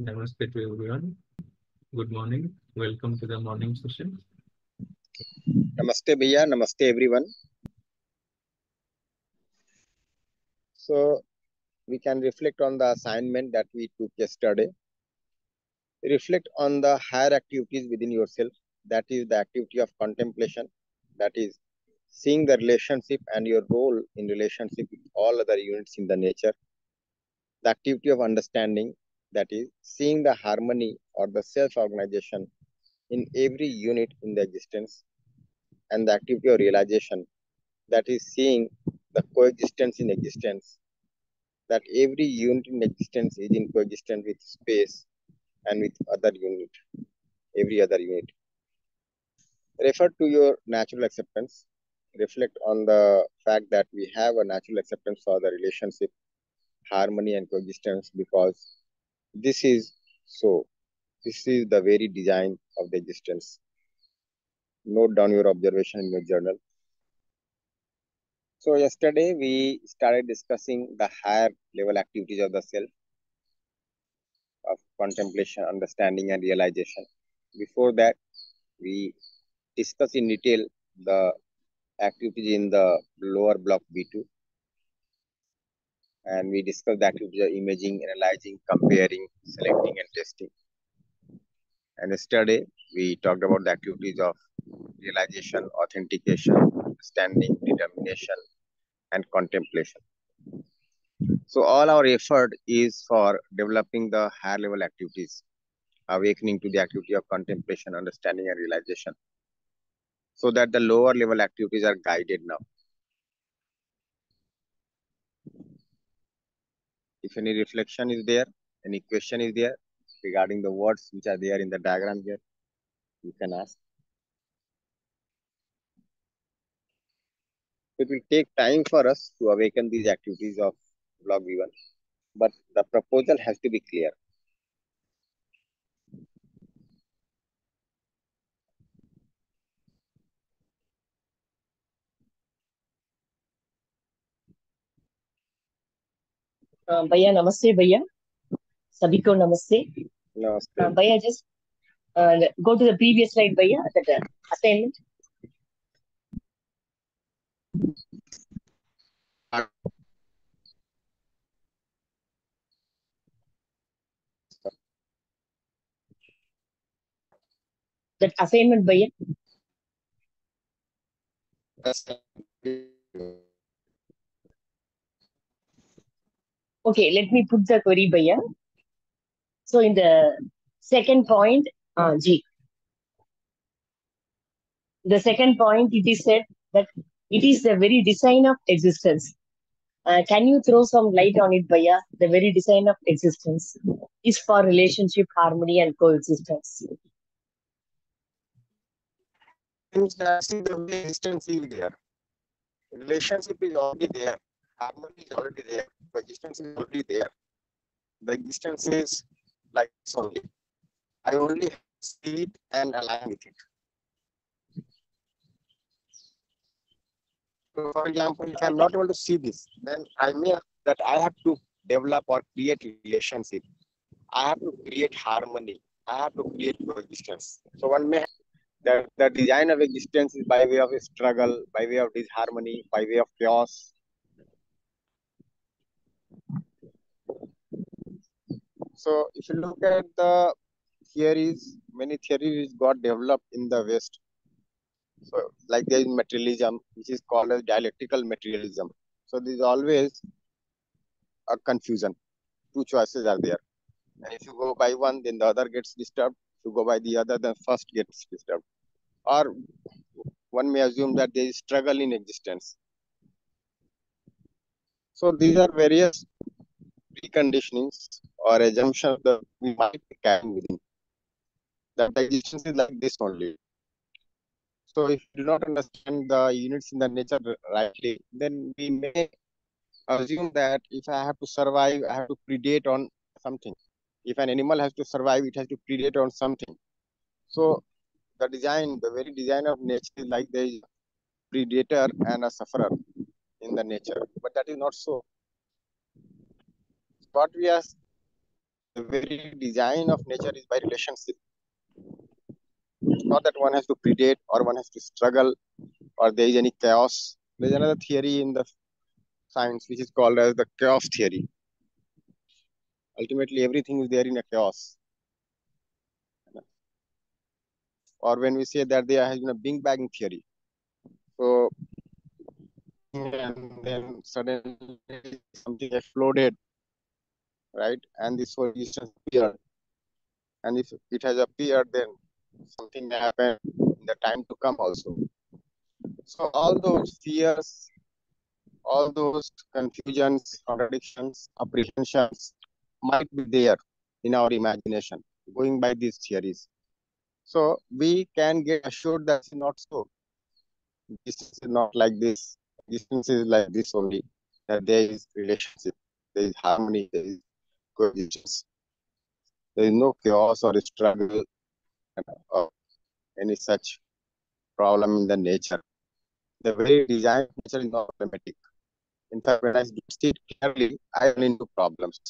Namaste to everyone. Good morning. Welcome to the morning session. Namaste, Bhaiya. Namaste, everyone. So, we can reflect on the assignment that we took yesterday. Reflect on the higher activities within yourself. That is the activity of contemplation. That is seeing the relationship and your role in relationship with all other units in the nature. The activity of understanding. That is seeing the harmony or the self-organization in every unit in the existence and the activity of realization. That is seeing the coexistence in existence. That every unit in existence is in coexistence with space and with other unit every other unit. Refer to your natural acceptance. Reflect on the fact that we have a natural acceptance for the relationship harmony and coexistence because this is so this is the very design of the existence note down your observation in your journal. So yesterday we started discussing the higher level activities of the self of contemplation, understanding and realization. Before that, we discussed in detail the activities in the lower block B2. And we discussed the activities of imaging, analyzing, comparing, selecting and testing. And yesterday we talked about the activities of realization, authentication, understanding, determination, and contemplation. So all our effort is for developing the higher level activities, awakening to the activity of contemplation, understanding, and realization, so that the lower level activities are guided now. If any reflection is there, any question is there regarding the words which are there in the diagram here, you can ask. It will take time for us to awaken these activities of block B1, but the proposal has to be clear. भैया नमस्ते भैया। सभी को नमस्ते। भैया just go to the previous slide भैया that assignment that assignment भैया। Okay let me put the query भैया so in the second point uh, G the second point it is said that it is the very design of existence uh, can you throw some light on it Bhaiya? the very design of existence is for relationship harmony and coexistence the existence is there. Relationship is already there. Harmony is already there. Existence is already there. The existence is like this only. I only see it and align with it. So for example, if I'm not able to see this, then I may that I have to develop or create relationship. I have to create harmony. I have to create coexistence. So one may the, the design of existence is by way of struggle, by way of disharmony, by way of chaos. So if you look at the theories, many theories got developed in the West. So like there is materialism, which is called as dialectical materialism. So there is always a confusion. Two choices are there. And if you go by one, then the other gets disturbed. If you go by the other, then first gets disturbed. Or one may assume that there is struggle in existence. So these are various preconditionings or assumptions that we might be carrying within. Is like this only. So if you do not understand the units in the nature rightly, then we may assume that if I have to survive, I have to predate on something. If an animal has to survive, it has to predate on something. So the design, the very design of nature is like there is predator and a sufferer in the nature, but that is not so. What we are the very design of nature is by relationship. Not that one has to predate or one has to struggle or there is any chaos. There's another theory in the science which is called as the chaos theory. Ultimately, everything is there in a chaos. Or when we say that there has been a Big Bang theory. So, and then suddenly something exploded, right? And this existence appeared. And if it has appeared, then something may happen in the time to come also. So all those fears, all those confusions, contradictions, apprehensions might be there in our imagination, going by these theories. So we can get assured that it's not so. This is not like this. Distance is like this only. That there is relationship, there is harmony, there is There is no chaos or struggle or any such problem in the nature. The very design of nature is not problematic. In fact, when I see it clearly, I run into problems.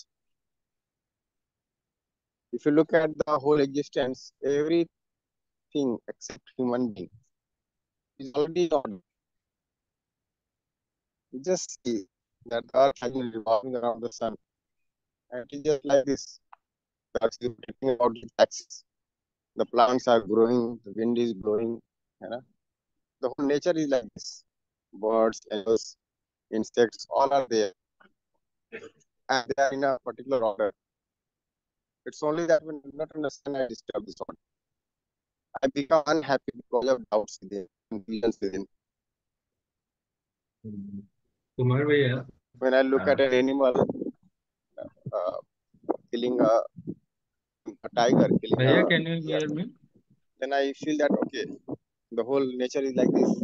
If you look at the whole existence, everything except human being is already on. You just see that the earth has been revolving around the sun. And it is just like this. The earth is rotating about its axis. The plants are growing, the wind is blowing, you know. The whole nature is like this. Birds, animals, insects, all are there. And they are in a particular order. It's only that when I do not understand, I disturb this order. I become unhappy because of doubts within, confusions within. Kumar When I look Ah. at an animal uh, Uh, killing a, a tiger, killing Bhaiya, a, can you yeah, me? then I feel that okay, the whole nature is like this.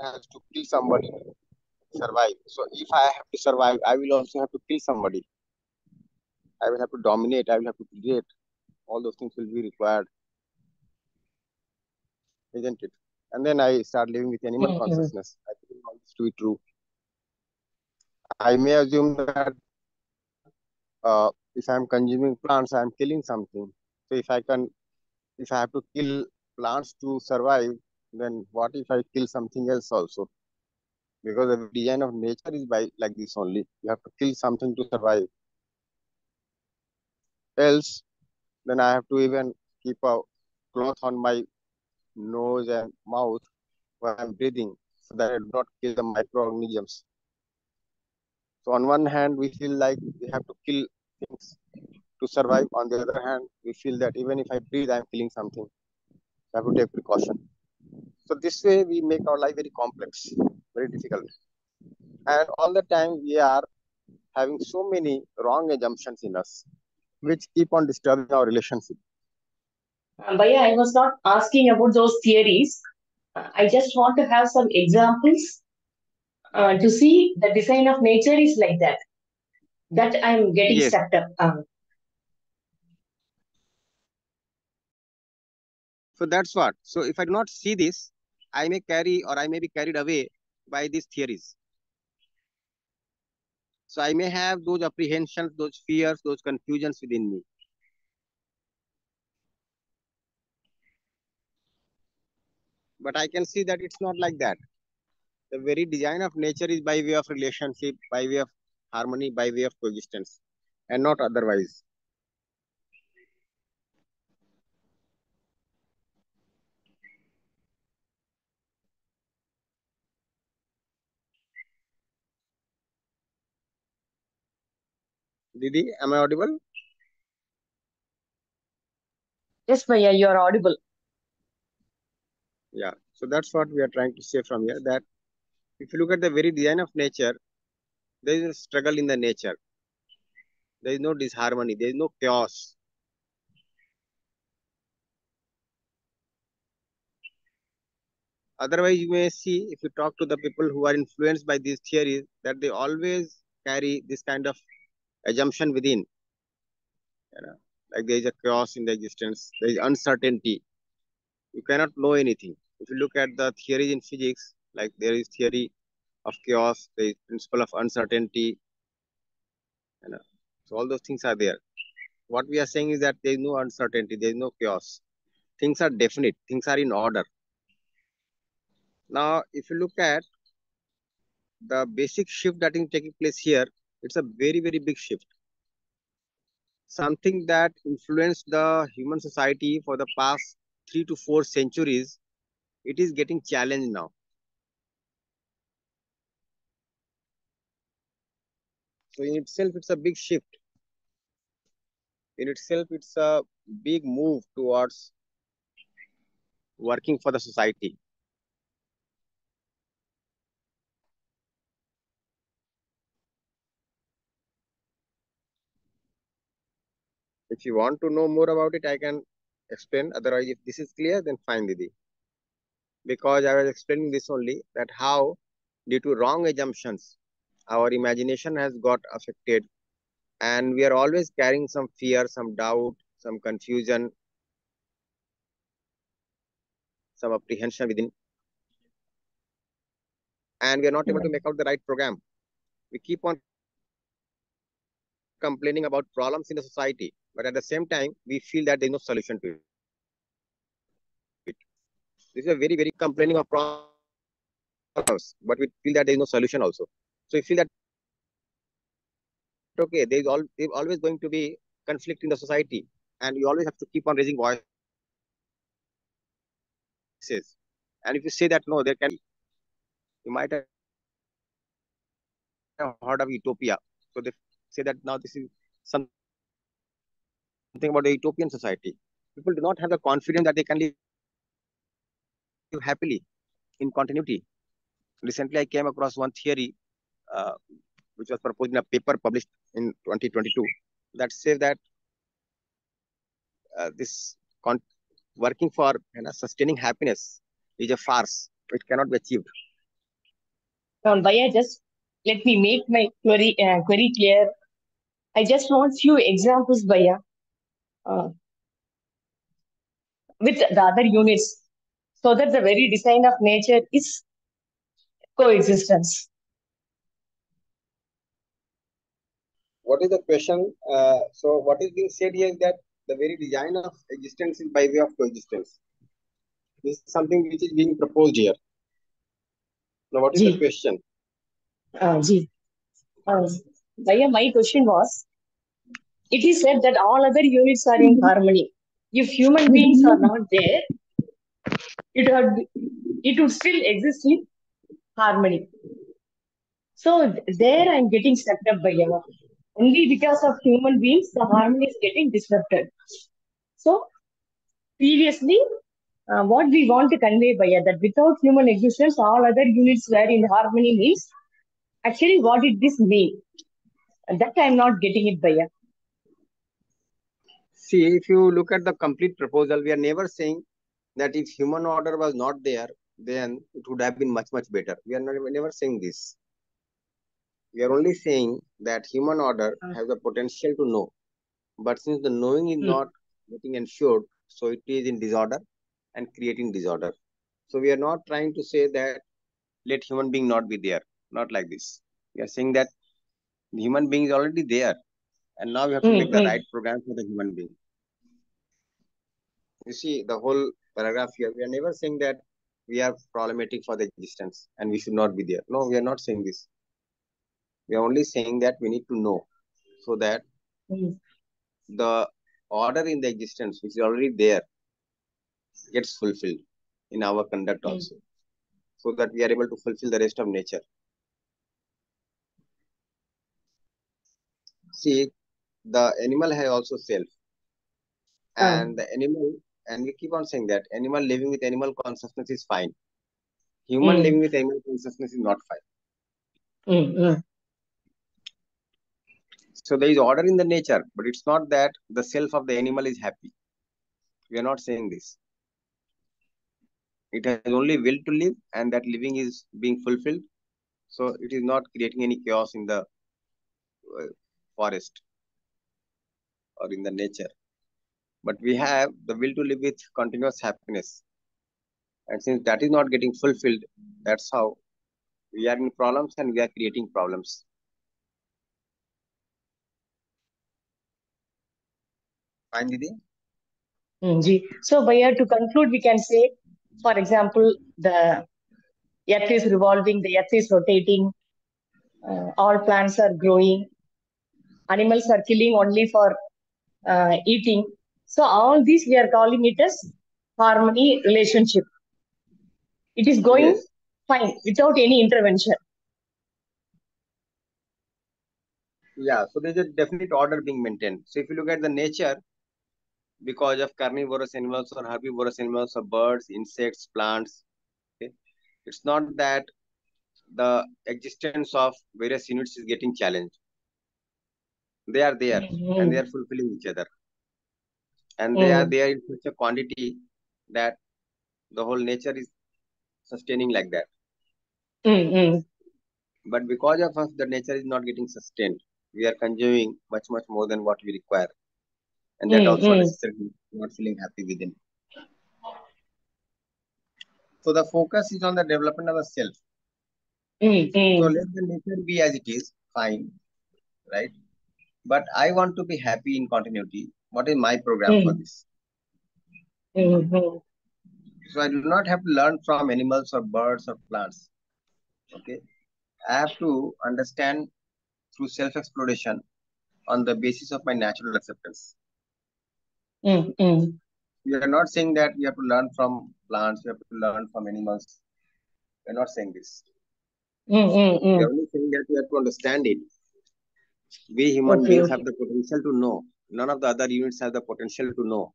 I have to kill somebody to survive. So if I have to survive, I will also have to kill somebody. I will have to dominate. I will have to create. All those things will be required, isn't it? And then I start living with animal consciousness. I think all this to be true. I may assume that uh, if I'm consuming plants, I'm killing something. So if I can, if I have to kill plants to survive, then what if I kill something else also? Because the design of nature is by like this only. You have to kill something to survive. Else, then I have to even keep a cloth on my nose and mouth while I'm breathing so that I do not kill the microorganisms. So on one hand, we feel like we have to kill things to survive. On the other hand, we feel that even if I breathe, I'm killing something. I have to take precaution. So this way, we make our life very complex, very difficult. And all the time, we are having so many wrong assumptions in us, which keep on disturbing our relationship. Uh, Bhaiya, I was not asking about those theories. Uh, I just want to have some examples uh, to see the design of nature is like that. That I'm getting Yes. stuck up. Uh, So that's what. So if I do not see this, I may carry or I may be carried away by these theories. So I may have those apprehensions, those fears, those confusions within me. But I can see that it's not like that. The very design of nature is by way of relationship, by way of harmony, by way of coexistence, and not otherwise. Didi, am I audible? yes, Bhaiya, you are audible. Yeah. So that's what we are trying to say from here that if you look at the very design of nature, there is a struggle in the nature. There is no disharmony, there is no chaos. Otherwise, you may see if you talk to the people who are influenced by these theories that they always carry this kind of assumption within. You know, like there is a chaos in the existence, there is uncertainty. You cannot know anything. If you look at the theories in physics, like there is theory of chaos, there is principle of uncertainty. You know, so all those things are there. what we are saying is that there is no uncertainty, there is no chaos. Things are definite, things are in order. Now, if you look at the basic shift that is taking place here, it's a very, very big shift. Something that influenced the human society for the past three to four centuries, it is getting challenged now. So in itself, it's a big shift. In itself, it's a big move towards working for the society. If you want to know more about it, I can explain. Otherwise, if this is clear, then fine, Didi. Because I was explaining this only, that how due to wrong assumptions, our imagination has got affected and we are always carrying some fear, some doubt, some confusion, some apprehension within. And we are not able to make out the right program. We keep on complaining about problems in the society, but at the same time, we feel that there is no solution to it. This is a very, very complaining of problems, but we feel that there is no solution also. So we feel that okay, there is all there's always going to be conflict in the society, and you always have to keep on raising voices. And if you say that no, there can be, you might have heard of utopia. So they say that now this is something about the utopian society. People do not have the confidence that they can live happily in continuity. Recently, I came across one theory which was proposed in a paper published in 2022 that says that uh, this working for you know, sustaining happiness is a farce. It cannot be achieved. Um, Bhaiya, just let me make my query, uh, query clear. I just want few examples, Bhaiya, uh, with the other units, so that the very design of nature is coexistence. What is the question? Uh, so what is being said here is that the very design of existence is by way of coexistence. This is something which is being proposed here. Now, what is the question? Uh, Ji. Uh, Bhaiya, my question was, it is said that all other units are in harmony. If human beings are not there, it would, it would still exist in harmony. So there I'm getting stuck up, Bhaiya. Only because of human beings, the harmony is getting disrupted. So previously, uh, what we want to convey, Bhaiya, that without human existence, all other units were in harmony means actually what did this mean? That I'm not getting it, by Bhaiya. See, if you look at the complete proposal, we are never saying that if human order was not there, then it would have been much, much better. We are never saying this. We are only saying that human order has the potential to know. But since the knowing is Hmm. not getting ensured, so it is in disorder and creating disorder. So we are not trying to say that let human being not be there. Not like this. We are saying that the human being is already there. And now we have to Hmm, make the right program for the human being. You see, the whole paragraph here, we are never saying that we are problematic for the existence and we should not be there. No, we are not saying this. We are only saying that we need to know so that Hmm. the order in the existence, which is already there, gets fulfilled in our conduct Hmm. also. So that we are able to fulfill the rest of nature. See, the animal has also self. Ah. And the animal, and we keep on saying that animal living with animal consciousness is fine. Human Hmm. living with animal consciousness is not fine. Hmm, hmm. So there is order in the nature, but it's not that the self of the animal is happy. We are not saying this. It has only will to live, and that living is being fulfilled. So it is not creating any chaos in the uh, forest or in the nature. But we have the will to live with continuous happiness. And since that is not getting fulfilled, that's how we are in problems and we are creating problems. Fine, Didi? Mm, ji. So, Bhaiya, to conclude, we can say, for example, the earth is revolving, the earth is rotating, uh, all plants are growing, animals are killing only for uh, eating. So, all these we are calling it as harmony relationship. It is going Yes. fine without any intervention. Yeah, so there's a definite order being maintained. So if you look at the nature, because of carnivorous animals or herbivorous animals or birds, insects, plants, okay, it's not that the existence of various units is getting challenged. They are there and they are fulfilling each other. And they are Mm. there in such a quantity that the whole nature is sustaining like that. Mm, mm. But because of us, the nature is not getting sustained. We are consuming much, much more than what we require. And that Mm, also mm. necessarily not feeling happy within. So the focus is on the development of the self. Mm, So let the nature be as it is, fine, right? But I want to be happy in continuity. What is my program for Mm, this? mm, mm. So I do not have to learn from animals or birds or plants. Okay. I have to understand through self-exploration on the basis of my natural acceptance. Mm, mm. We are not saying that we have to learn from plants, we have to learn from animals. We are not saying this. Mm, mm, We are mm. only saying that we have to understand it. We human Okay, beings have the potential to know. None of the other units have the potential to know.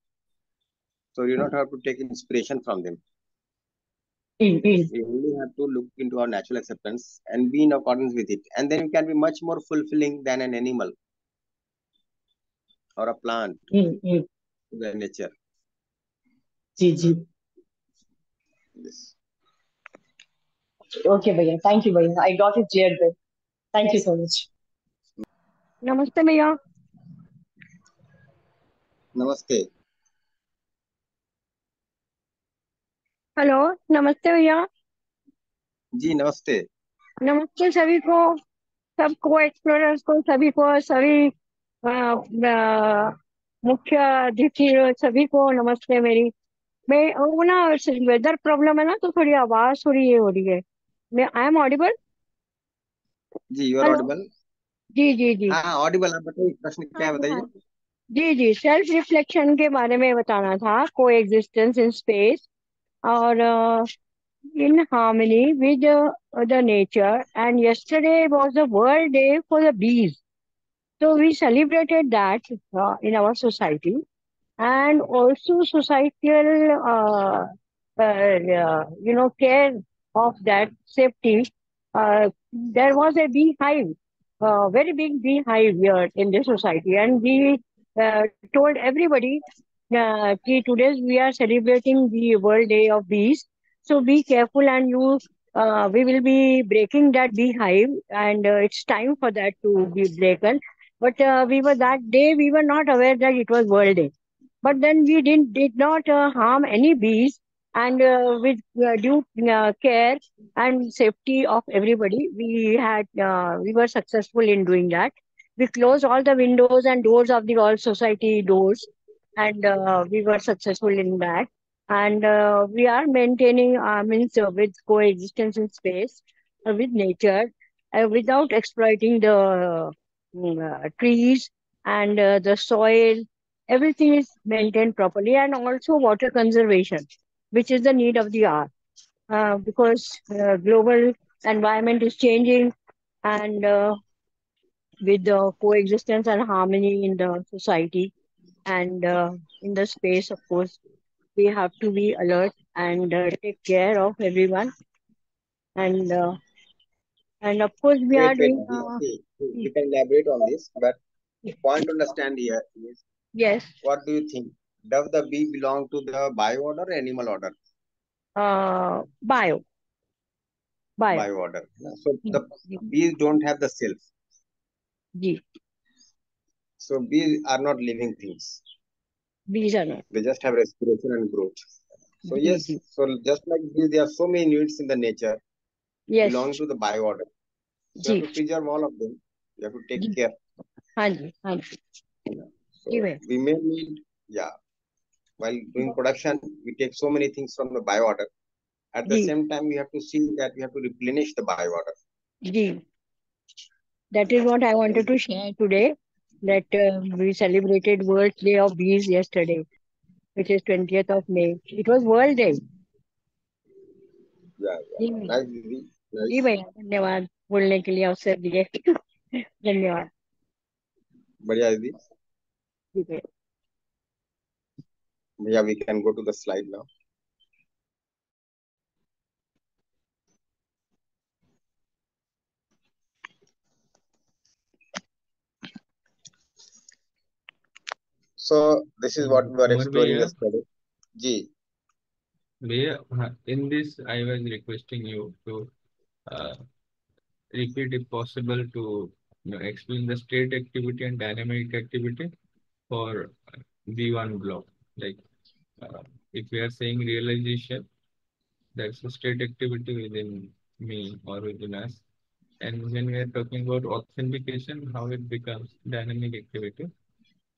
So you don't have to take inspiration from them. Mm, mm. We only have to look into our natural acceptance and be in accordance with it. And then we can be much more fulfilling than an animal or a plant Mm, mm. the nature. जी जी okay भैया thank you भैया I got it clear then thank you so much नमस्ते भैया नमस्ते hello नमस्ते भैया जी नमस्ते. नमस्ते सभी को. सबको एक्सप्लोरर्स को सभी को सभी मुख्य अतिथि सभी को नमस्ते मेरी। मैं वो ना वेदर प्रॉब्लम है ना तो थोड़ी आवाज़ थोड़ी ये हो रही है। मैं आई एम ऑडिबल जी यू आर हेलो ऑडिबल जी जी जी। हाँ ऑडिबल आप बताइए प्रश्न क्या है हाँ बताइए? हाँ। जी जी सेल्फ रिफ्लेक्शन के बारे में बताना था को एग्जिस्टेंस इन स्पेस और इन harmony with uh, the nature. And yesterday was the World Day for the Bees. So we celebrated that uh, in our society. And also societal, uh, uh, uh, you know, care of that safety. Uh, there was a beehive, uh, very big beehive here in the society. And we told everybody uh, today we are celebrating the World Day of Bees. So be careful and you, uh, we will be breaking that beehive and uh, it's time for that to be broken. But uh, we were that day, we were not aware that it was World Day. But then we didn't, did not uh, harm any bees and uh, with uh, due uh, care and safety of everybody, we had, uh, we were successful in doing that. We closed all the windows and doors of the all society doors and we were successful in that and we are maintaining uh, means with coexistence in space with nature without exploiting the trees and uh, the soil everything is maintained properly and also water conservation which is the need of the hour. Uh, because uh, global environment is changing and uh, with the coexistence and harmony in the society and uh, in the space of course we have to be alert and uh, take care of everyone. And uh, and of course, we wait, are wait, doing. Uh, hmm. can elaborate on this, but the point to understand here is yes. What do you think? Does the bee belong to the bio order or animal order? Uh, bio. Bio. Bio order. So hmm. the bees don't have the self. Yes. So bees are not living things. Bees are not. They just have respiration and growth. So yes, so just like bees, there are so many units in the nature yes. belong to the bio order. You have to preserve all of them. You have to take Ji. care. Hanji, Yeah. So we may need, yeah. While doing production, we take so many things from the bio order. At the same time, we have to see that we have to replenish the bio order. Ji. That is what I wanted to share today. That um, we celebrated World Day of Bees yesterday, which is 20th of May. It was World Day. Yeah, yeah. भैया Nice, Didi. जी Nice. भैया धन्यवाद बोलने के लिए अवसर दिए धन्यवाद बढ़िया, Didi. जी भैया Yeah, we can go to the slide now. So this is what we were Amar exploring Bhaiya, yesterday. Ji. Bhaiya, uh, in this, I was requesting you to uh, repeat, if possible, to you know, explain the state activity and dynamic activity for uh, B1 block. Like, uh, if we are saying realization, that's a state activity within me or within us. And when we are talking about authentication, how it becomes dynamic activity.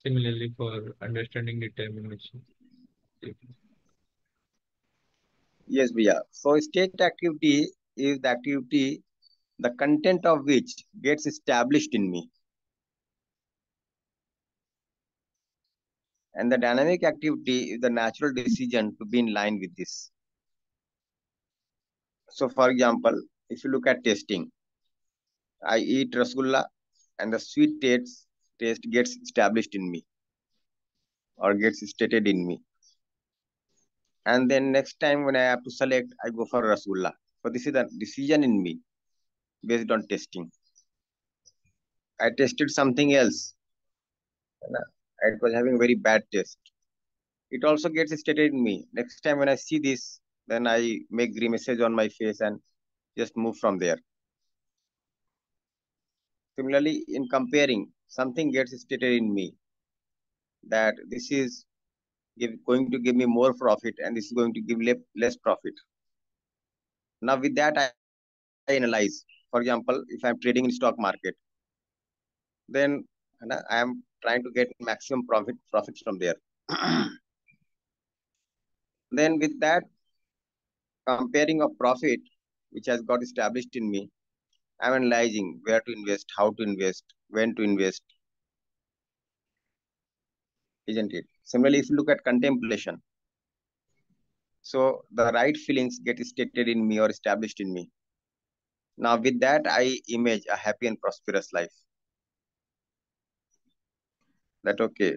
Similarly, for understanding determination. Yes, Bhaiya. So state activity is the activity, the content of which gets established in me. And the dynamic activity is the natural decision to be in line with this. So for example, if you look at tasting, I eat rasgulla and the sweet taste, taste gets established in me or gets stated in me. And then next time when I have to select, I go for rasgulla. So this is the decision in me based on testing. I tested something else. uh, It was having very bad taste. It also gets stated in me. Next time when I see this, then I make grimaces on my face and just move from there. Similarly, in comparing, something gets stated in me that this is give, going to give me more profit and this is going to give le- less profit. Now with that, I, analyze. For example, if I'm trading in stock market, then I am trying to get maximum profit profits from there. then with that comparing of profit, which has got established in me, I'm analyzing where to invest, how to invest, when to invest, isn't it? Similarly, if you look at contemplation, so the right feelings get stated in me or established in me. Now, with that, I image a happy and prosperous life. That okay,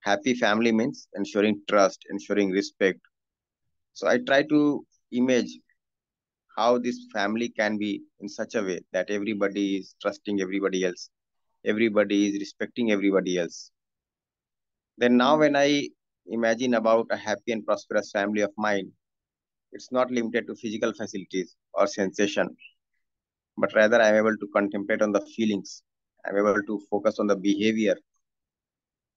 happy family means ensuring trust, ensuring respect. So I try to image how this family can be in such a way that everybody is trusting everybody else, everybody is respecting everybody else. Then now when I imagine about a happy and prosperous family of mine, it's not limited to physical facilities or sensation, but rather I'm able to contemplate on the feelings. I'm able to focus on the behavior.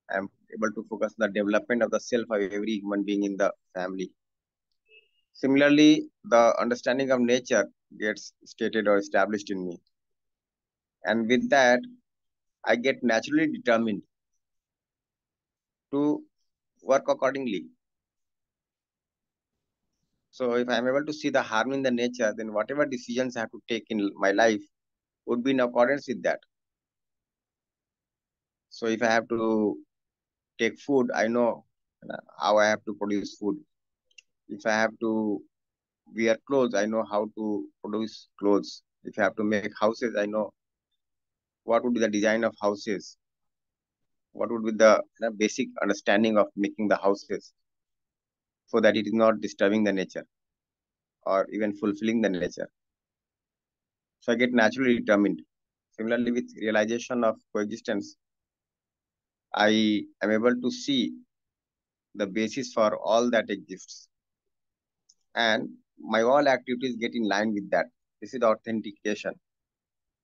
I'm able to focus on the development of the self of every human being in the family. Similarly, the understanding of nature gets stated or established in me. And with that, I get naturally determined to work accordingly. So if I'm able to see the harm in the nature, then whatever decisions I have to take in my life would be in accordance with that. So if I have to take food, I know uh, how I have to produce food. If I have to wear clothes, I know how to produce clothes. If I have to make houses, I know what would be the design of houses. What would be the you know, basic understanding of making the houses so that it is not disturbing the nature or even fulfilling the nature. So I get naturally determined. Similarly, with realization of coexistence, I am able to see the basis for all that exists. And my all activities get in line with that. This is the authentication.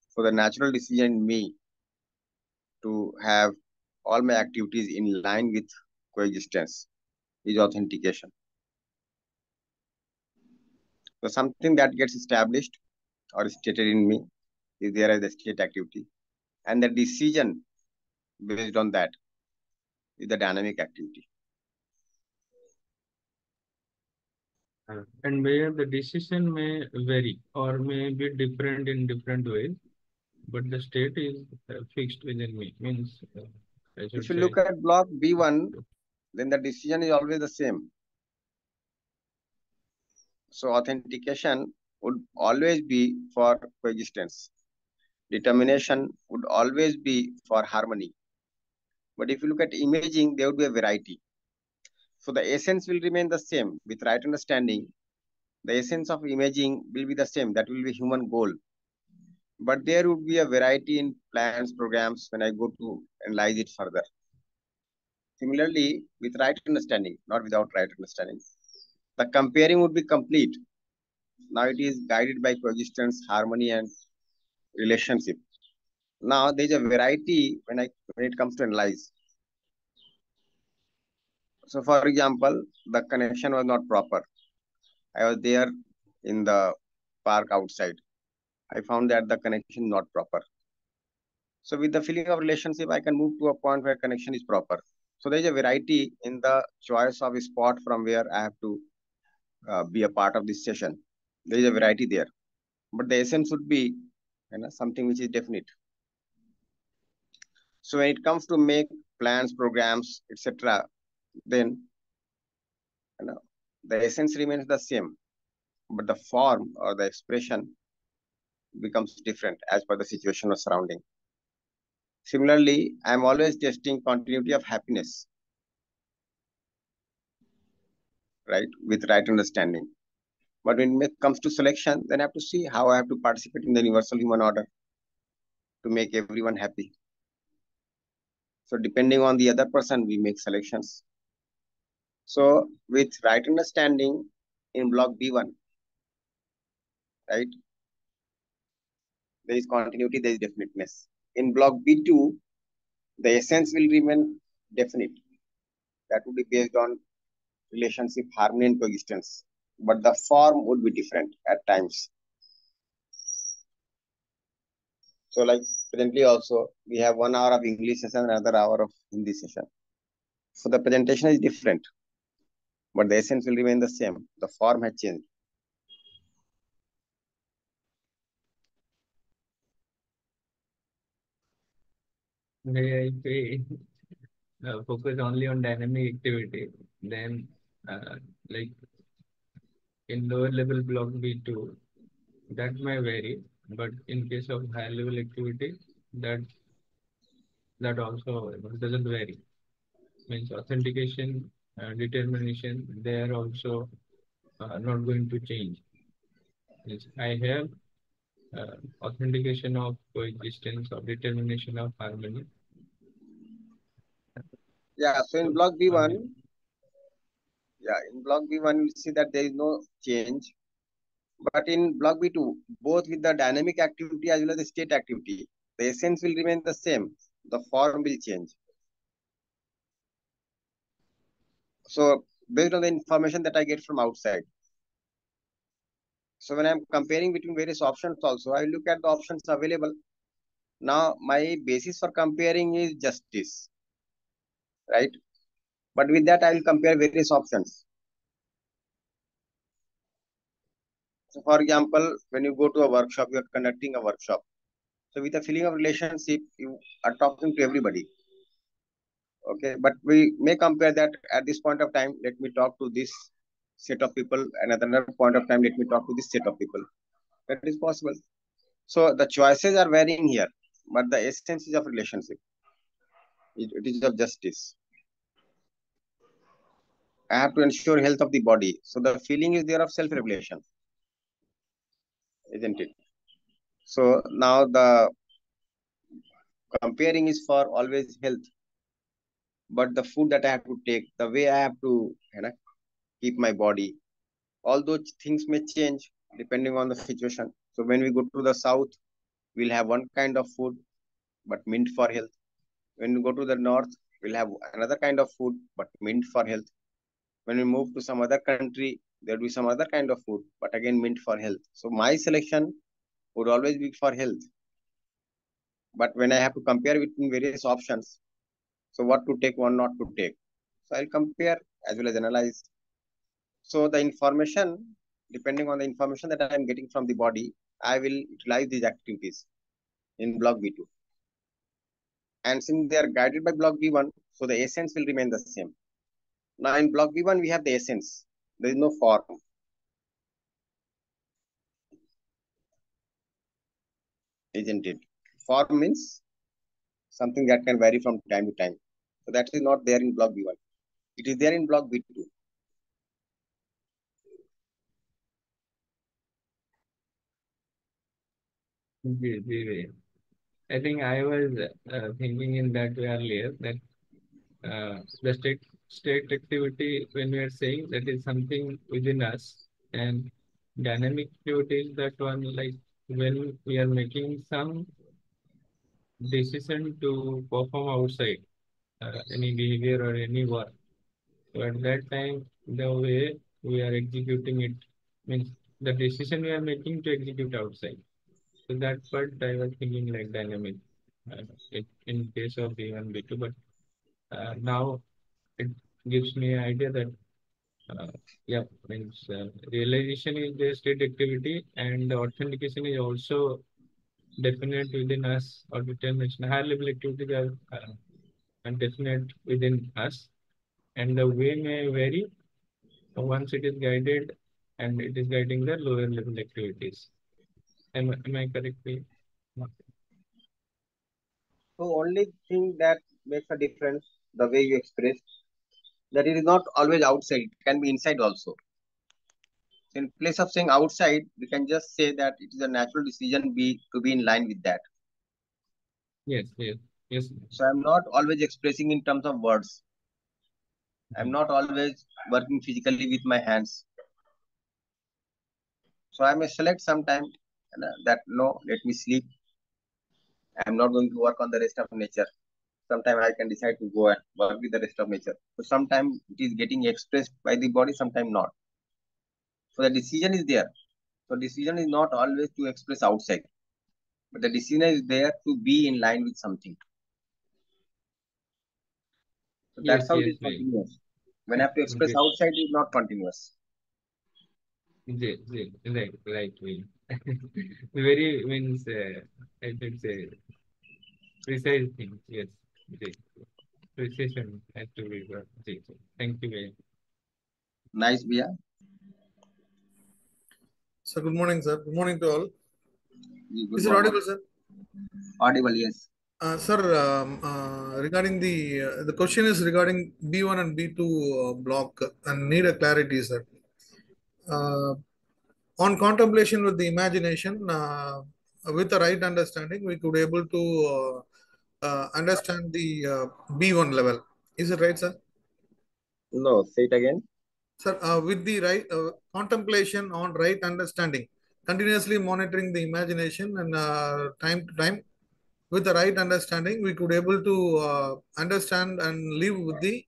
So the natural decision in me to have all my activities in line with coexistence is authentication. So something that gets established or stated in me is there as a state activity. And the decision based on that is the dynamic activity. Uh, and where the decision may vary or may be different in different ways, but the state is uh, fixed within me, means uh, if you say, look at block B1, then the decision is always the same. So authentication would always be for coexistence. Determination would always be for harmony. But if you look at imaging, there would be a variety. So the essence will remain the same with right understanding. The essence of imaging will be the same. That will be human goal. But there would be a variety in plans, programs when I go to analyze it further. Similarly, with right understanding, not without right understanding, the comparing would be complete. Now it is guided by coexistence, harmony, and relationship. Now there is a variety when I when it comes to analyze. So for example, the connection was not proper. I was there in the park outside. I found that the connection not proper. So with the feeling of relationship, I can move to a point where connection is proper. So there is a variety in the choice of a spot from where I have to uh, be a part of this session. There is a variety there. But the essence would be you know, something which is definite. So when it comes to make plans, programs, etc., then you know, the essence remains the same, but the form or the expression becomes different as per the situation or surrounding. Similarly, I am always testing continuity of happiness, right, with right understanding. But when it comes to selection, then I have to see how I have to participate in the universal human order to make everyone happy. So depending on the other person, we make selections. So with right understanding in block B1, right, there is continuity, there is definiteness. In block B2, the essence will remain definite. That would be based on relationship, harmony, and coexistence. But the form would be different at times. So like presently also, we have one hour of English session, another hour of Hindi session. So the presentation is different, but the essence will remain the same. The form has changed. If we uh, focus only on dynamic activity, then uh, like in lower level block B2, that may vary, but in case of higher level activity, that that also doesn't vary. Means authentication, uh, determination, they are also uh, not going to change. Means I have uh, authentication of coexistence or determination of harmony yeah, so in block B1, yeah, in block B1, you see that there is no change. But in block B2, both with the dynamic activity as well as the state activity, the essence will remain the same. The form will change. So based on the information that I get from outside. So when I'm comparing between various options also, I look at the options available. Now my basis for comparing is justice right? But with that, I will compare various options. So for example, when you go to a workshop, you are conducting a workshop. So with a feeling of relationship, you are talking to everybody. Okay, but we may compare that at this point of time, let me talk to this set of people, and at another point of time, let me talk to this set of people. That is possible. So the choices are varying here, but the essence is of relationship. It, it is of justice. I have to ensure health of the body. So the feeling is there of self-regulation, isn't it? So now the comparing is for always health. But the food that I have to take, the way I have to you know, keep my body, all those things may change depending on the situation. So when we go to the south, we'll have one kind of food, but meant for health. When we go to the north, we'll have another kind of food, but meant for health. When we move to some other country, there'll be some other kind of food, but again meant for health. So my selection would always be for health. But when I have to compare between various options, so what to take, what not to take. So I'll compare as well as analyze. So the information, depending on the information that I am getting from the body, I will utilize these activities in block B2. And since they are guided by block B1, so the essence will remain the same. Now in block B1, we have the essence. There is no form. Isn't it? Form means something that can vary from time to time. So that is not there in block B1. It is there in block B2. Wait, wait, wait. I think I was uh, thinking in that way earlier that uh, the state state activity when we are saying that is something within us and dynamic activity is that one like when we are making some decision to perform outside uh, any behavior or any work. So at that time, the way we are executing it means the decision we are making to execute outside. So that part I was thinking like dynamic uh, in case of B1, B2, but uh, now it gives me an idea that uh, yeah, means uh, realization is the state activity and the authentication is also definite within us or determination. Higher level activities are uh, definite within us and the way may vary once it is guided and it is guiding the lower level activities. Am, am I correct? So only thing that makes a difference, the way you express, that it is not always outside, it can be inside also. So in place of saying outside, we can just say that it is a natural decision be to be in line with that. Yes, yes, yes. So I'm not always expressing in terms of words. I'm not always working physically with my hands. So I may select sometime Uh, that no, let me sleep. I'm not going to work on the rest of nature. Sometimes I can decide to go and work with the rest of nature. So sometimes it is getting expressed by the body, sometimes not. So the decision is there. So decision is not always to express outside, but the decision is there to be in line with something. So Yes, that's how it yes, is right. continuous. When I have to express Okay. outside, it is not continuous. Yes, yes, right, right. way. Very means uh, I should say precise things. Yes, yes. Precision has to be brought. Yes, yes. Thank you very much. Nice, Bhaiya. Sir, good morning, sir. Good morning to all. Good Is it morning. audible, sir? Audible, yes. Uh, sir, um, uh, regarding the uh, the question is regarding B1 and B2 uh, block and need a clarity, sir. Uh, on contemplation with the imagination, uh, with the right understanding, we could able to uh, uh, understand the uh, B1 level. Is it right, sir? No, say it again. Sir, uh, with the right uh, contemplation on right understanding, continuously monitoring the imagination and uh, time to time, with the right understanding, we could able to uh, understand and live with the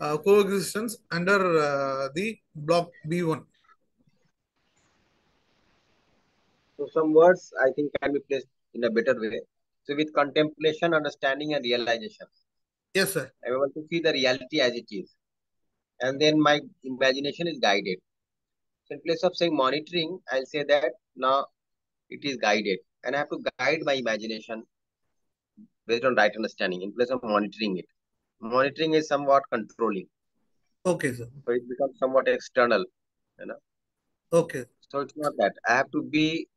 uh, coexistence under uh, the block B1. So some words I think can be placed in a better way. So with contemplation, understanding, and realization, Yes, sir. I want to see the reality as it is. And then my imagination is guided. So in place of saying monitoring, I'll say that now it is guided. And I have to guide my imagination based on right understanding in place of monitoring it. Monitoring is somewhat controlling. Okay, sir. So it becomes somewhat external. You know? Okay. So it's not that. I have to be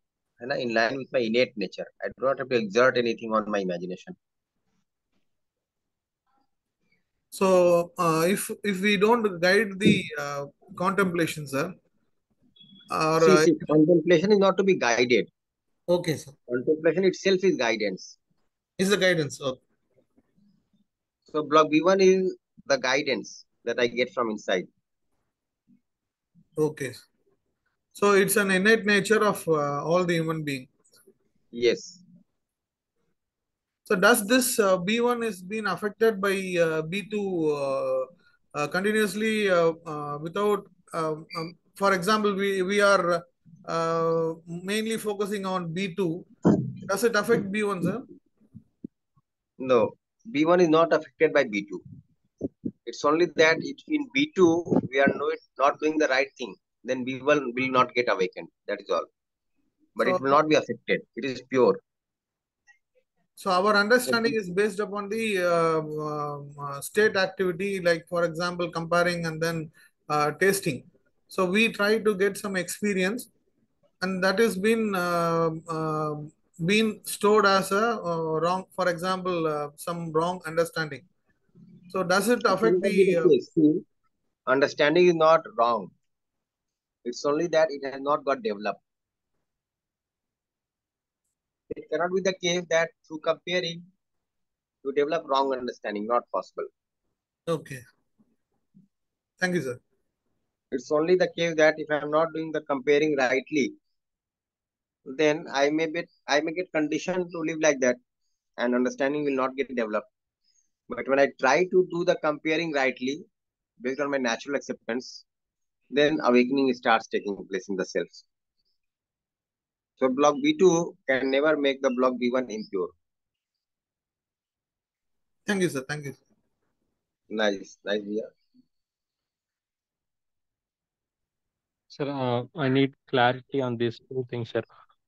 know, in line with my innate nature. I do not have to exert anything on my imagination. So, uh, if if we don't guide the uh, contemplation, sir, or See, uh, see, contemplation is not to be guided. okay, sir, Contemplation itself is guidance. is the guidance. Okay. So block B1 is the guidance that I get from inside. Okay. So it's an innate nature of uh, all the human being. Yes. So does this uh, B1 is being affected by uh, B2 uh, uh, continuously uh, uh, without, um, um, for example, we, we are uh, mainly focusing on B2. Does it affect B1, sir? No. B1 is not affected by B2. It's only that in B2 we are not doing the right thing, then B1 will not get awakened. That is all. But so, it will not be affected. It is pure. So our understanding is based upon the uh, uh, state activity, like for example, comparing and then uh, tasting. So we try to get some experience, and that has been uh, uh, been stored as a uh, wrong. For example, some wrong understanding. So does it affect the? understanding is not wrong. It's only that it has not got developed. It cannot be the case that through comparing, you develop wrong understanding. Not possible. Okay. Thank you, sir. It's only the case that if I'm not doing the comparing rightly, then I may be I may get conditioned to live like that, and understanding will not get developed. But when I try to do the comparing rightly, based on my natural acceptance, then awakening starts taking place in the cells. So block B2 can never make the block B1 impure. Thank you, sir. Thank you. Nice, nice, yeah. Sir, uh, I need clarity on these two things, sir.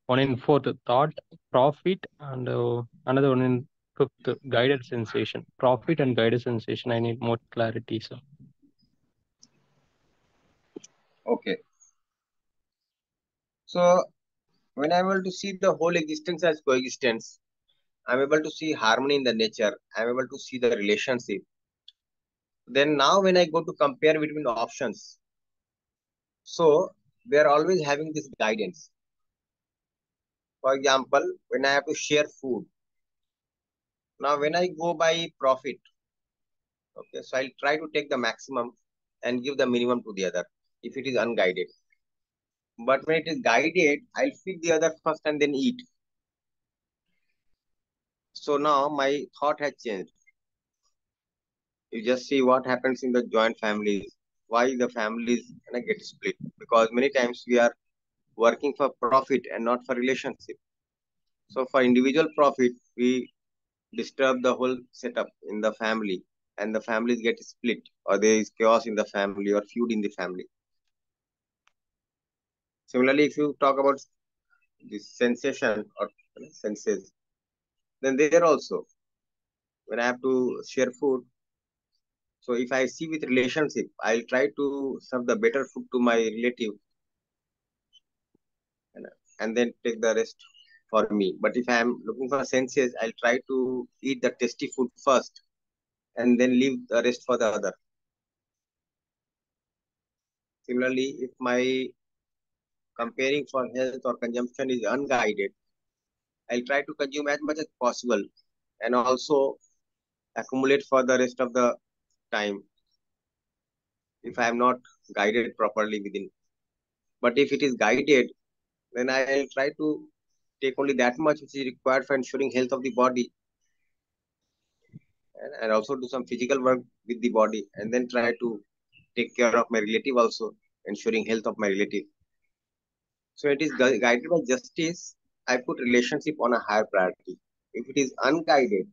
One in fourth, thought, profit, and uh, another one in fifth, guided sensation. Profit and guided sensation, I need more clarity, sir. Okay. So when I'm able to see the whole existence as coexistence, I'm able to see harmony in the nature, I'm able to see the relationship. Then now when I go to compare between the options, so we are always having this guidance. For example, when I have to share food, now when I go by profit, okay, so I'll try to take the maximum and give the minimum to the other if it is unguided. But when it is guided, I'll feed the other first and then eat. So now my thought has changed. You just see what happens in the joint families, why the families get split. Because many times we are working for profit and not for relationship. So for individual profit, we disturb the whole setup in the family and the families get split or there is chaos in the family or feud in the family. Similarly, if you talk about the sensation or senses, then there also, when I have to share food, so if I see with relationship, I'll try to serve the better food to my relative and, and then take the rest for me. But if I'm looking for senses, I'll try to eat the tasty food first and then leave the rest for the other. Similarly, if my comparing for health or consumption is unguided, I'll try to consume as much as possible and also accumulate for the rest of the time if I am not guided properly within. But if it is guided, then I'll try to take only that much which is required for ensuring health of the body and, and also do some physical work with the body and then try to take care of my relative also ensuring health of my relative so it is guided by justice. I put relationship on a higher priority. If it is unguided,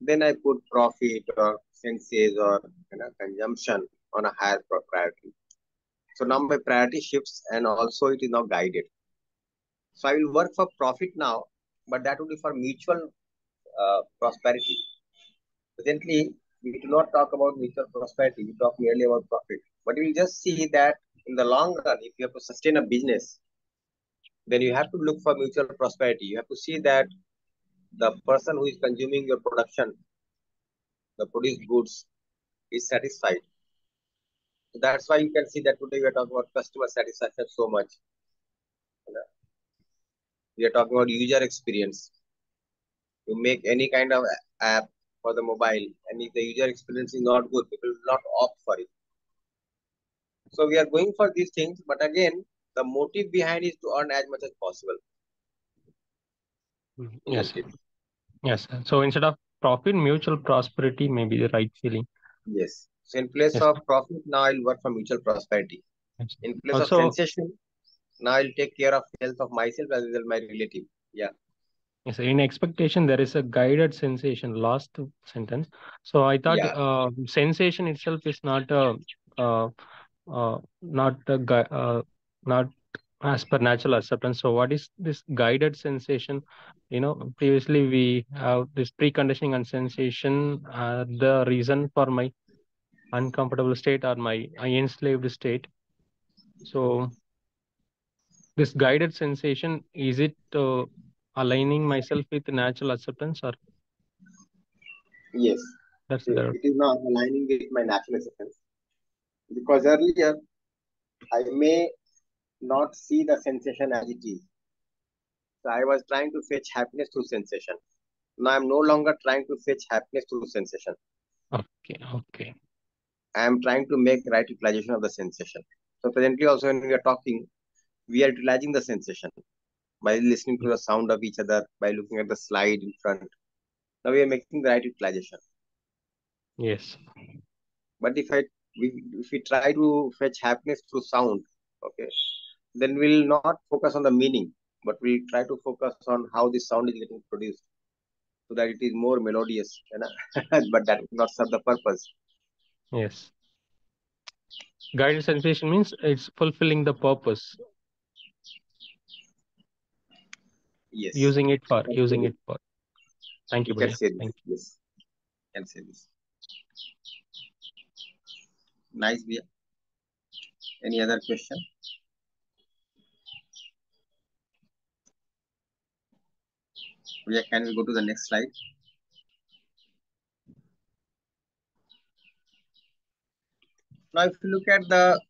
then I put profit or senses or you know, consumption on a higher priority. So now my priority shifts and also it is now guided. So I will work for profit now, but that will be for mutual uh, prosperity. Presently, we do not talk about mutual prosperity. We talk merely about profit. But you will just see that in the long run, if you have to sustain a business, then you have to look for mutual prosperity. You have to see that the person who is consuming your production, the produced goods, is satisfied. That's why you can see that today we are talking about customer satisfaction so much. We are talking about user experience. You make any kind of app for the mobile, and if the user experience is not good, people will not opt for it. So we are going for these things, but again, the motive behind is to earn as much as possible. Mm-hmm. Yes. Yes. So instead of profit, mutual prosperity may be the right feeling. Yes. So in place yes. of profit, now I'll work for mutual prosperity. Yes. In place also, of sensation, now I'll take care of health of myself as well as my relative. Yeah. Yes, in expectation, there is a guided sensation, last sentence. So I thought Yeah. uh, sensation itself is not a, uh, uh, not a, uh, not as per natural acceptance. So what is this guided sensation? You know, previously we have this preconditioning and sensation, uh, the reason for my uncomfortable state or my enslaved state. So this guided sensation, is it uh, aligning myself with natural acceptance or Yes. that's Yes, the It is not aligning with my natural acceptance. Because earlier, I may not see the sensation as it is. So I was trying to fetch happiness through sensation. Now I'm no longer trying to fetch happiness through sensation. okay, okay. I am trying to make right utilization of the sensation. So presently also when we are talking, we are utilizing the sensation by listening to the sound of each other, by looking at the slide in front. Now we are making the right utilization. Yes. But if I we, if we try to fetch happiness through sound, okay, then we'll not focus on the meaning, but we'll try to focus on how the sound is getting produced, so that it is more melodious. You know? but that will not serve the purpose. Yes. Guided sensation means it's fulfilling the purpose, Yes. using it for, say using this. it for. Thank you, You can say this. Thank Yes. Can say this. Nice, Bhaiya. Any other question? Can we go to the next slide? Now, if you look at the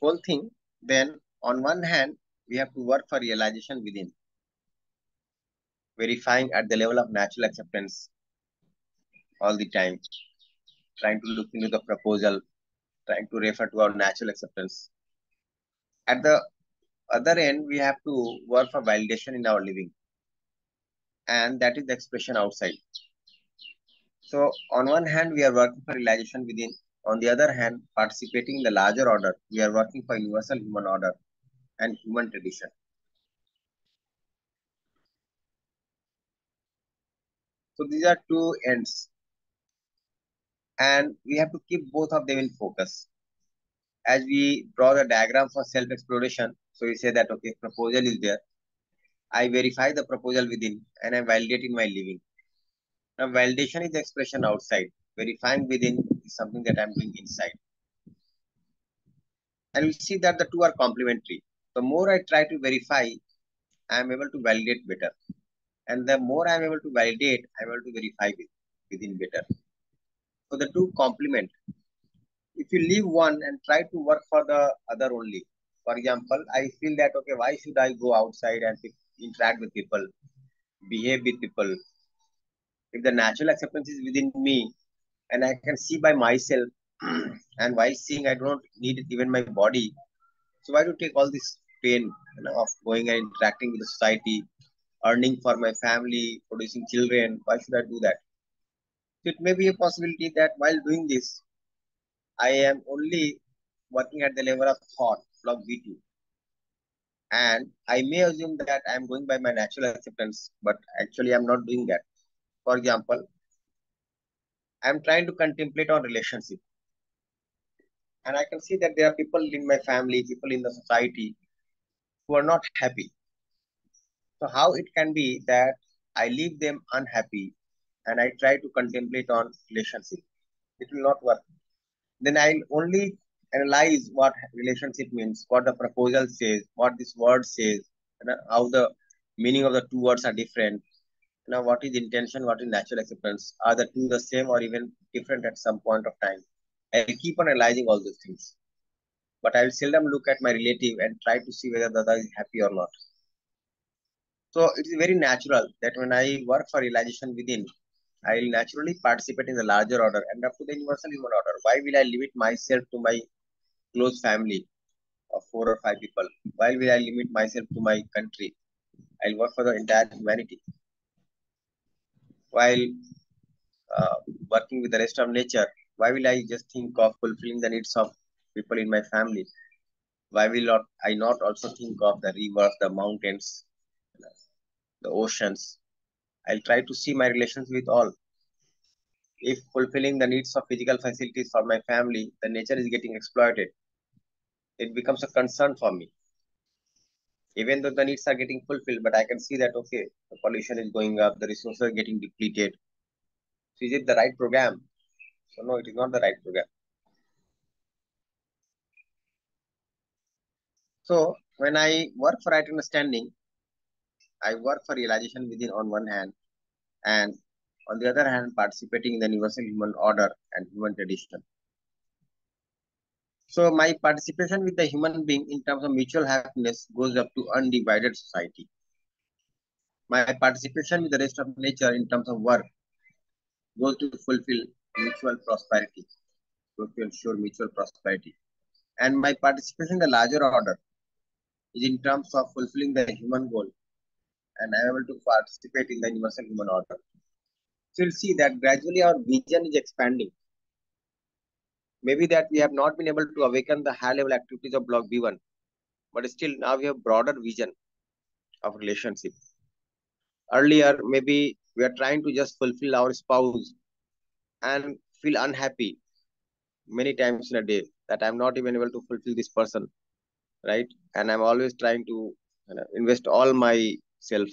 whole thing, then on one hand, we have to work for realization within, verifying at the level of natural acceptance all the time, trying to look into the proposal, trying to refer to our natural acceptance. At the other end, we have to work for validation in our living, and that is the expression outside. So, on one hand, we are working for realization within. On the other hand, participating in the larger order, we are working for universal human order and human tradition. So these are two ends. And we have to keep both of them in focus. As we draw the diagram for self-exploration, so we say that, okay, proposal is there. I verify the proposal within and I validate in my living. Now, validation is expression outside. Verifying within is something that I'm doing inside. And we see that the two are complementary. The more I try to verify, I am able to validate better. And the more I am able to validate, I am able to verify with, within better. So the two complement. If you leave one and try to work for the other only, for example, I feel that, okay, why should I go outside and interact with people, behave with people? If the natural acceptance is within me and I can see by myself, and while seeing, I don't need it, even my body. So why do take all this pain you know, of going and interacting with the society, earning for my family, producing children? Why should I do that? So it may be a possibility that while doing this, I am only working at the level of thought, block B2. And I may assume that I am going by my natural acceptance, but actually I'm not doing that. For example, I'm trying to contemplate on relationship. And I can see that there are people in my family, people in the society who are not happy. So how it can be that I leave them unhappy and I try to contemplate on relationship? It will not work. Then I'll only analyze what relationship means, what the proposal says, what this word says, you know, how the meaning of the two words are different. You know, what is intention, what is natural acceptance? Are the two the same or even different at some point of time? I'll keep on analyzing all those things. But I will seldom look at my relative and try to see whether the other is happy or not. So it is very natural that when I work for realization within, I will naturally participate in the larger order and up to the universal human order. Why will I limit myself to my close family of four or five people? Why will I limit myself to my country? I'll work for the entire humanity. While uh, working with the rest of nature, why will I just think of fulfilling the needs of people in my family? Why will not I not also think of the rivers, the mountains, the oceans? I'll try to see my relations with all. If fulfilling the needs of physical facilities for my family, the nature is getting exploited, it becomes a concern for me. Even though the needs are getting fulfilled, but I can see that, okay, the pollution is going up, the resources are getting depleted. So is it the right program? So no, it is not the right program. So when I work for right understanding, I work for realization within on one hand, and on the other hand, participating in the universal human order and human tradition. So my participation with the human being in terms of mutual happiness goes up to undivided society. My participation with the rest of nature in terms of work goes to fulfill mutual prosperity, to ensure mutual prosperity. And my participation in the larger order is in terms of fulfilling the human goal and I am able to participate in the universal human order. So you'll see that gradually our vision is expanding. Maybe that we have not been able to awaken the high level activities of block B1, but still now we have broader vision of relationship. Earlier, maybe we are trying to just fulfill our spouse and feel unhappy many times in a day that I'm not even able to fulfill this person, right? And I'm always trying to you know, invest all my self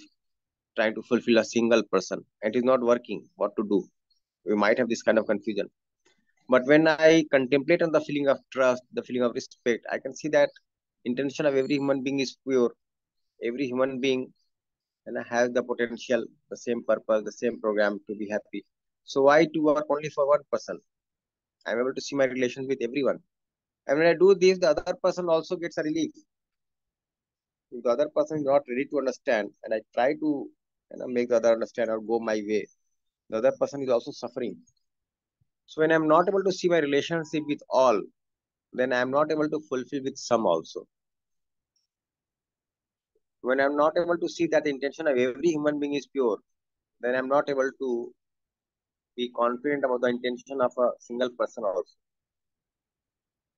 trying to fulfill a single person. It is not working. What to do? We might have this kind of confusion. But when I contemplate on the feeling of trust, the feeling of respect, I can see that intention of every human being is pure. Every human being and has the potential, the same purpose, the same program to be happy. So why to work only for one person? I'm able to see my relations with everyone. And when I do this, the other person also gets a relief if the other person is not ready to understand and I try to you know, make the other understand or go my way, the other person is also suffering. So when I'm not able to see my relationship with all, then I'm not able to fulfill with some also. When I'm not able to see that the intention of every human being is pure, then I'm not able to be confident about the intention of a single person also.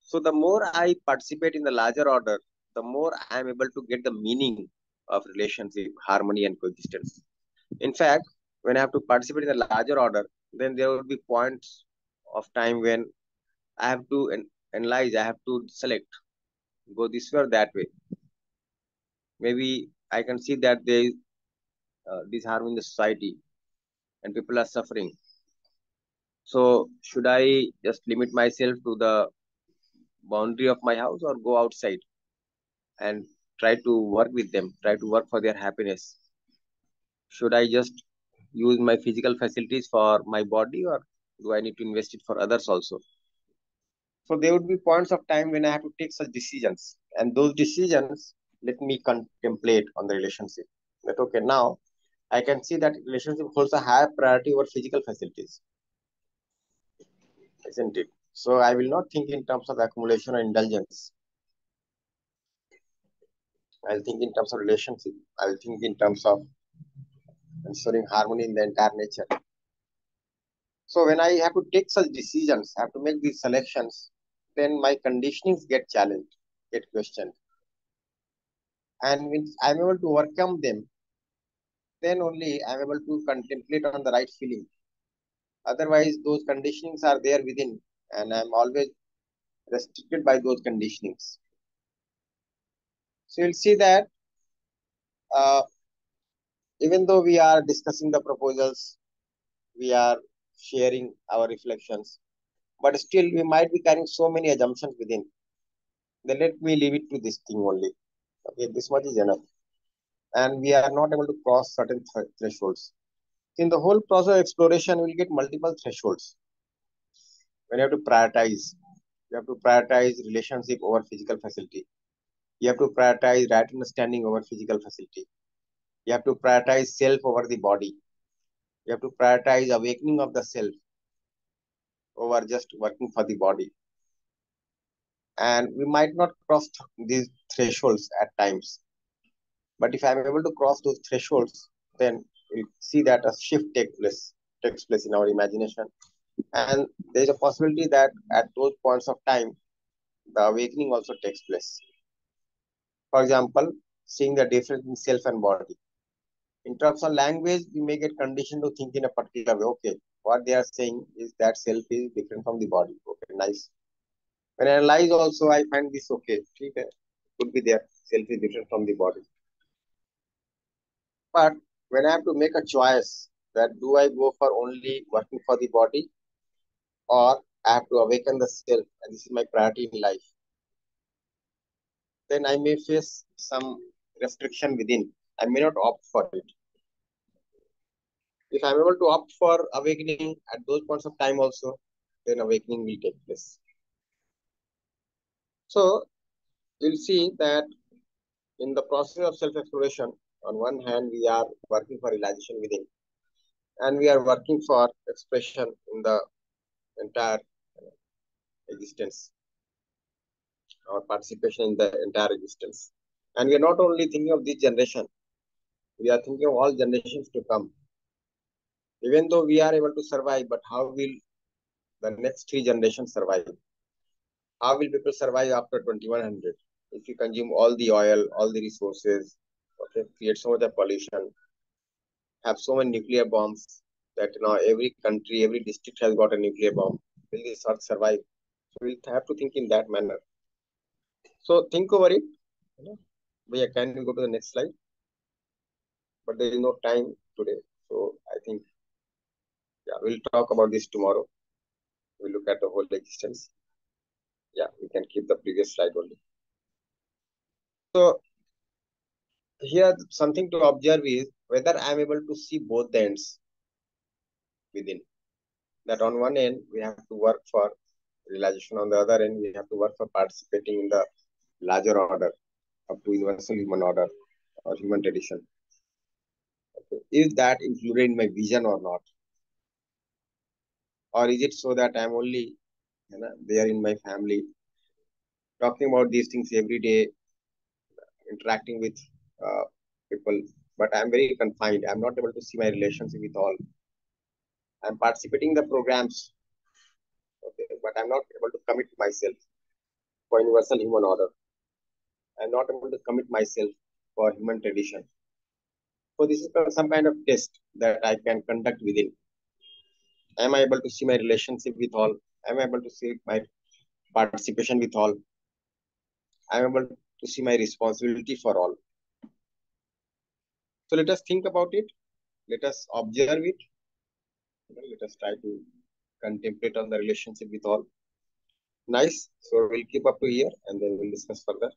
So the more I participate in the larger order, the more I am able to get the meaning of relationship, harmony, and coexistence. In fact, when I have to participate in the larger order, then there will be points of time when I have to analyze, I have to select, go this way or that way. Maybe I can see that there is uh, disharmony in the society and people are suffering. So, should I just limit myself to the boundary of my house or go outside? and try to work with them, try to work for their happiness? Should I just use my physical facilities for my body or do I need to invest it for others also? So there would be points of time when I have to take such decisions. And those decisions, let me contemplate on the relationship. That okay, now I can see that relationship holds a higher priority over physical facilities. Isn't it? So I will not think in terms of accumulation or indulgence. I'll think in terms of relationship. I'll think in terms of ensuring harmony in the entire nature. So when I have to take such decisions, I have to make these selections, then my conditionings get challenged, get questioned. And when I'm able to overcome them, then only I'm able to contemplate on the right feeling. Otherwise, those conditionings are there within, and I'm always restricted by those conditionings. So you'll see that uh, even though we are discussing the proposals, we are sharing our reflections, but still we might be carrying so many assumptions within. Then let me leave it to this thing only. Okay, this much is enough. And we are not able to cross certain th thresholds. In the whole process of exploration, we'll get multiple thresholds. When you have to prioritize, you have to prioritize relationship over physical facility you have to prioritize right understanding over physical facility. You have to prioritize self over the body. You have to prioritize awakening of the self over just working for the body. And we might not cross these thresholds at times. But if I'm able to cross those thresholds, then we see that a shift takes place, takes place in our imagination. And there's a possibility that at those points of time, the awakening also takes place. For example, seeing the difference in self and body. In terms of language, we may get conditioned to think in a particular way. Okay, what they are saying is that self is different from the body. Okay, nice. When I analyze also, I find this okay. Okay, could be there. Self is different from the body. But when I have to make a choice that do I go for only working for the body or I have to awaken the self and this is my priority in life, then I may face some restriction within. I may not opt for it. If I'm able to opt for awakening at those points of time also, then awakening will take place. So you'll see that in the process of self-exploration, on one hand, we are working for realization within, and we are working for expression in the entire existence, our participation in the entire existence. And we are not only thinking of this generation, we are thinking of all generations to come. Even though we are able to survive, but how will the next three generations survive? How will people survive after 2100? If you consume all the oil, all the resources, okay, create so much pollution, have so many nuclear bombs that you know every country, every district has got a nuclear bomb. Will this earth survive? So we'll have to think in that manner. So think over it. You know, can we go to the next slide? But there is no time today. So I think, yeah, we'll talk about this tomorrow. We'll look at the whole existence. Yeah, we can keep the previous slide only. So here something to observe is whether I'm able to see both ends within. That on one end, we have to work for realization. On the other end, we have to work for participating in the larger order up to universal human order or human tradition. Is that included in my vision or not? Or is it so that I'm only you know, there in my family, talking about these things every day, interacting with uh, people, but I'm very confined. I'm not able to see my relationship with all. I'm participating in the programs, okay, but I'm not able to commit myself for universal human order. I'm not able to commit myself for human tradition. So this is some kind of test that I can conduct within. Am I able to see my relationship with all? Am I able to see my participation with all? I'm able to see my responsibility for all. So let us think about it. Let us observe it. Let us try to contemplate on the relationship with all. Nice. So we'll keep up to here and then we'll discuss further.